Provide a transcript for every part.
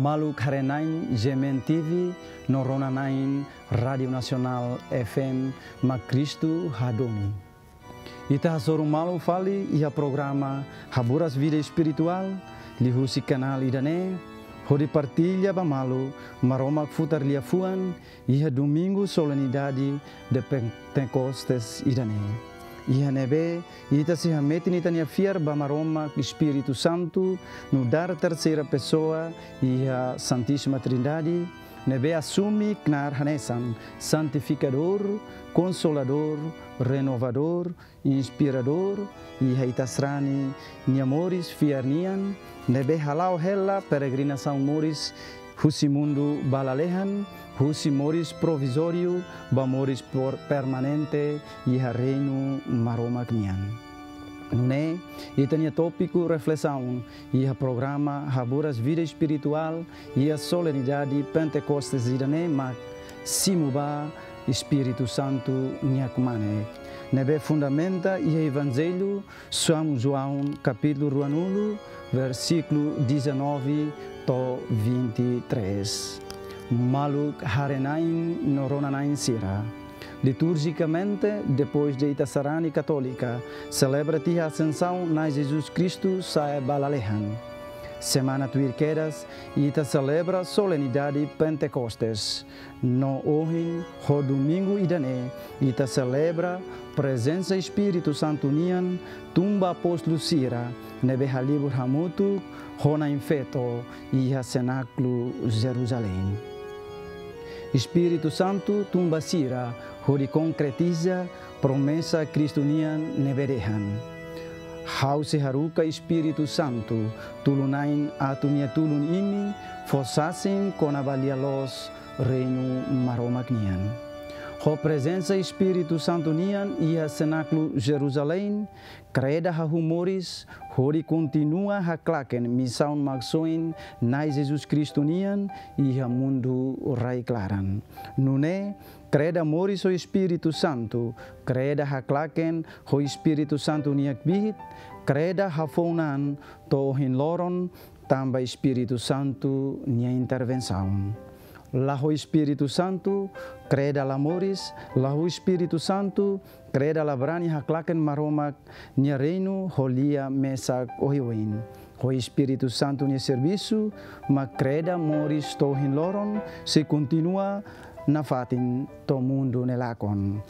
Malu karenain Gemen TV, Noronanain Radio Nasional FM, Makristu Hadomi. Ita hasoru malu fali ia programa Haburas Vida Espiritual, lihusi canal idane, Hodi partilha ba malu, maromak futar lia fuan, ia domingo solenidade de Pentecostes idane. Ia nebe, ita se hamete nita nia fiar ba maroma Espírito Santo, no dar terceira pessoa, ia Santíssima Trindade, nebe assume knar hanesan, santificador, consolador, renovador, inspirador, ia itasrani niamoris fiarnian, nebe halau hela peregrinação moris, husimundo balalehan, Husi moris provisório, bamoris por permanente, e reino maroma knian. Nune, e tinha tópico reflexão, e a programa Raburas Vida Espiritual e a Solenidade Pentecostes Irane, mas Simuba Espírito Santo Nhakumane. Nebe fundamenta e Evangelho, São João, capítulo Ruanulo, versículo 19 to 23 maluk harenain noronanain sira. Liturgicamente, depois de Itassarani Católica, celebra-te a ascensão na Jesus Cristo sai balalehan. Semana Tuirqueiras, Ita celebra a solenidade Pentecostes. No hoje, o domingo idane, Ita celebra presença Espírito Santo Nian, tumba apóstolo Sira, nebe halibur hamutu, hona infeto, e a cenáculo Jerusalém. Espírito Santo tumba sira, hori concretiza promessa cristonian neberehan. Hause haruka Espírito Santo, tulunain atunia tulun imi, fossasin los reino maromagnian. Ho presença Espírito Santo nian ia cenáculo Jerusalém, creda ha hori continua ha klaken missão maxoin na Jesus Cristo nian ia mundo rai claran. Nune, creda moris o Espírito Santo, creda ha klaken ho Espírito Santo niak bihit, creda ha fonan to hin loron, tamba Espírito Santo nia intervenção. Lahu Espírito Santo, creda lamoris, lahu Espírito Santo, creda labrani haklaken maromak, nia reino holia mesak ohiwin. O Espírito Santo nia serviço, ma creda moris tohin loron, se continua na fatin to mundo nelakon.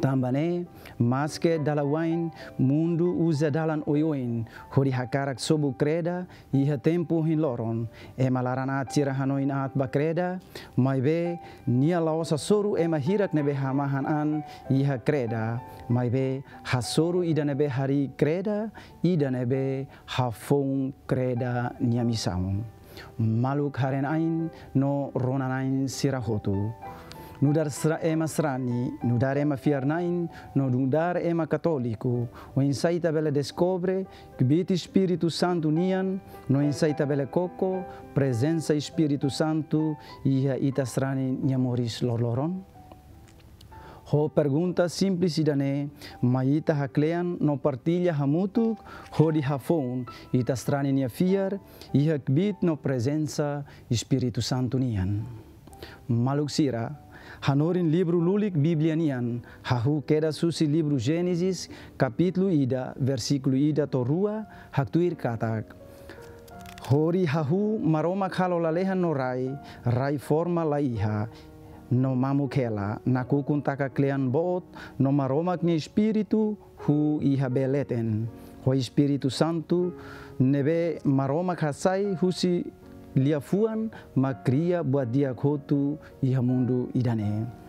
Tambane, maske dalawain mundo usa dalan oyoin, hori hakarak sobu kreda, iha tempo hin loron, ema larana tira hanoin at bakreda, mai be nia laosa soru ema hirak nebe hamahan an iha kreda, mai be hasoru ida nebe hari kreda, ida nebe hafong kreda niamisamun. Maluk haren ain no ronanain sirahotu no dar ema strani, no dar ema fiarnain, no dar ema cattolico, o insaita bella descobre, gbiti Spirito Santo nian, no insaita bella coco, presenza Spirito Santo, ia ita strani niamoris lorloron? Ho pergunta simplici dane, ma ita haklean no partilha hamutuk, ho di hafon, ita strani nia fiar, iha kbit no presenza Spirito Santo nian. Maluk sira, Hanorin livro lulik Biblianian, hahu keda susi livro Gênesis, capítulo ida, versículo ida torua, haktuir katak. Hori hahu maroma kalo lalehan no rai, forma laiha, no mamukela, na kukuntaka klean boot, no maromak ni espírito, hu iha beleten. O Espírito Santo, nebe maromak hasai, husi liafuan makria buat dia kotu iha mundo idane.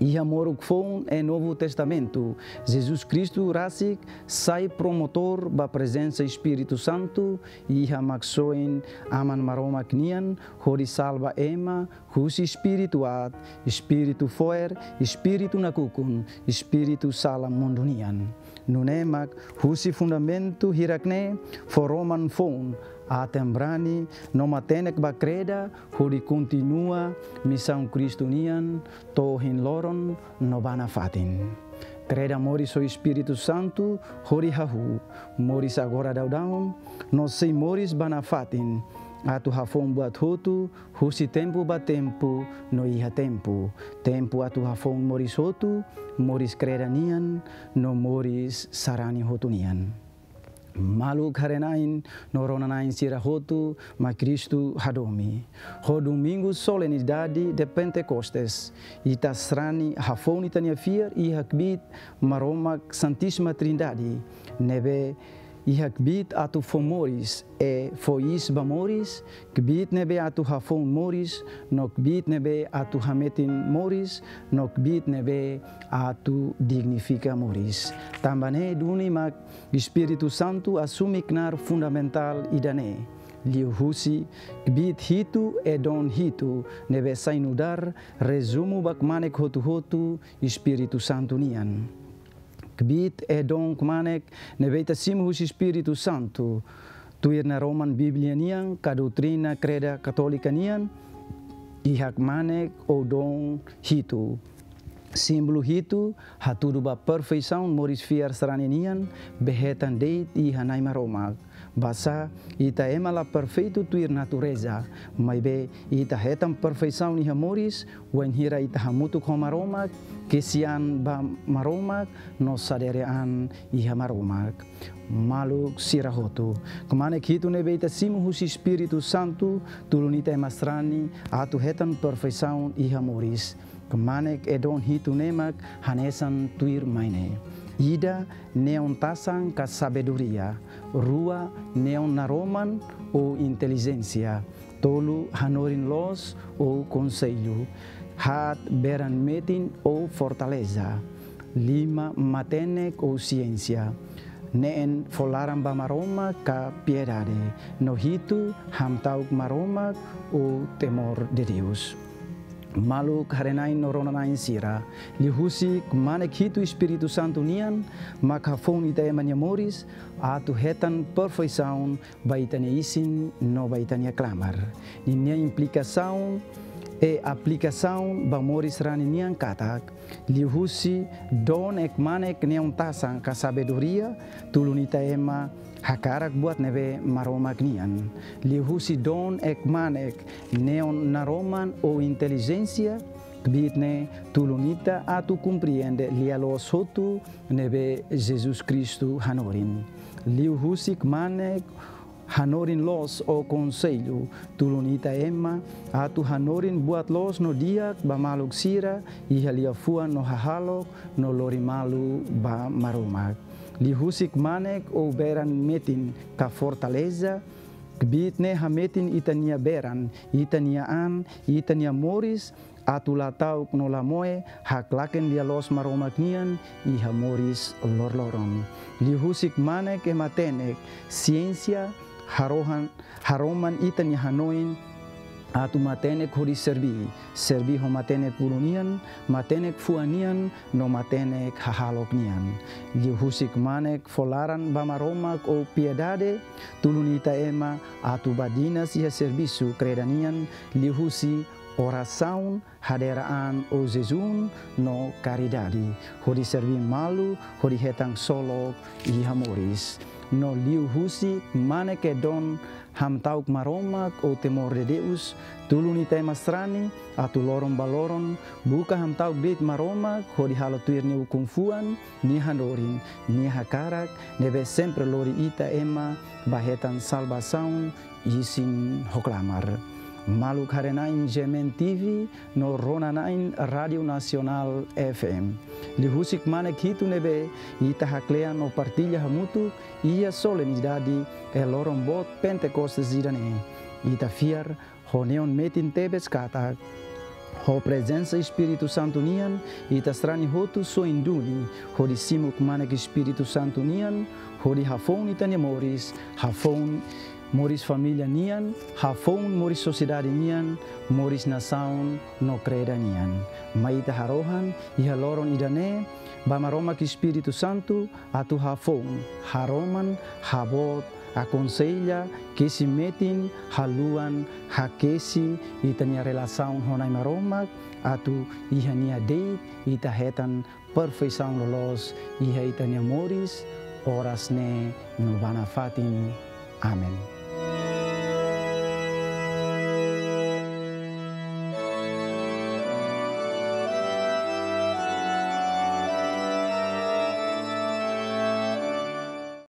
Iha moruk fon é Novo Testamento. Jesus Cristo rasik sai promotor ba presença Espírito Santo iha maxoin aman maroma knian hori salva ema husi espirituat, espírito foer, espírito nakukun, espírito salam mundunian. Nunemak husi fundamento hirakne foroman fon atembrani noma tenek bakreda huri continua missão cristonian tohin loron no bana fatin. Creda moris o Espírito Santo, hori hahu, moris agora daudão, no sei moris bana fatin, atu hafong buat hotu, husi tempo ba tempo, no iha tempo. Tempo atu hafong moris hotu, moris kredanian, no moris sarani hotunian. Malu karenain noronanain sira hotu ma Kristu hadomi. Ho domingo solenidade de Pentecostes. Ita srani hafoni tania fier i hakbit maromak Santíssima Trindade. Nebe Είχα κμπίτ ατου φομόρις, ε φοής βαμόρις, κμπίτ νεβε ατου χαφόν μόρις, νο κμπίτ νεβε ατου χαμέτιν μόρις, νο κμπίτ νεβε ατου dignifica μόρις. Ταμπανέ δούνι μακ, Σπίριτου Σάντου ασούμι κνάρ φουναμεντάλ ιδανέ. liuhusi kbit hitu edon hitu nebe sainudar rezumu bakmanek hotu hotu spiritu santunian nian Kbit e don kmanek ne veta hus Espírito Santo. Tuir na Roman Biblia nian, ka doutrina creda católica nian, i hak manek o don hitu. Símbolo hitu, hatudu ba perfeição moris fiar nian, behetan deit i hanai maromak. Basa ita ema la perfeito tuir natureza, mai be ita hetam perfeição ni hamoris, wen hira ita hamutu maromak, kesian ba maromak, no saderean iha maromak. Maluk sirahotu. Ke mana kitu nebe ita simu husi Espírito Santo, tulunita emasrani, atu hetan perfeição iha moris. Kemanek edon hitu nemak hanesan tuir maine. Ida neon tasang ka sabedoria, rua neon naroman o inteligência, tolu hanorin los o conselho, hat beran metin o fortaleza, lima matenek o ciência, neen folaram ba maroma ka piedade, no hitu ham tauk maroma o temor de. Malu karenain noronanain sira. Lihusi kumane kitu Espírito Santo nian maka fon ita emanya moris atu hetan perfeição baitania isin no baitania clamar ninia implicação e aplicação ba moris rani nian katak. Lihusi don ek manek neon tasang ka sabedoria tulunita ema hakarak buat neve maroma knian. Lihusi don ek manek neon naroman o inteligencia kbitne tulunita atu compreende lialo sotu neve Jesus Cristo hanorin. Liuhusik manek hanorin los o conselho tulunita emma atu hanorin buat los no dia ba maluk sira iha fuan no hahalok no lori malu ba maromak manek o beran metin ka fortaleza kbitne hametin itania beran itania an itania moris atu latau no lamoe haklaken dia los maromaknian iha moris lorloron husik manek e matenek ciencia haroman itania hanoin atu matenek hori serbi. Serbi ho matenek burunian matenek fuanian no matenek hahaloknian liu husik manek folaran bamaromak o piedade tulunita ema atu badinas ia servisu kredanian. Liu husi oração haderaan o jejum no caridade hori servi malu hori hetang solo i hamoris no liu husi manek don ham tauk maromak o temor de Deus, tulu ni tema strani, atu loron baloron, buka ham tauk beit maromak, hodi halo tuir ni ukumfuan, ni hanorin, ni hakarak, nebe sempre lori ita ema, bahetan salvação, isin hoklamar. Malu karenain Jemen TV no ronanain Radio Nasional FM. Lihusik manek hitu nebe ita haklea no partilha hamutu ia solenidade e loron bot Pentecostes zidane. Ita fiar honeon metin tebes katak Ho presença Espírito Santo nian, ita strani hotu so induni, ho di simuk manek Espírito Santo nian, ho di hafon itania moris, hafon moris família nian, hafon moris sociedade nian, moris nação no creda nian. Maita harohan, iha loron idane, bamaroma que Espírito Santo, atu hafon, haroman, habot, aconselha que se haluan hakesi itania relação honai maromak atu ihania deit ita hetan perfeição lolos iha itania moris oras ne no bana fatin. Amen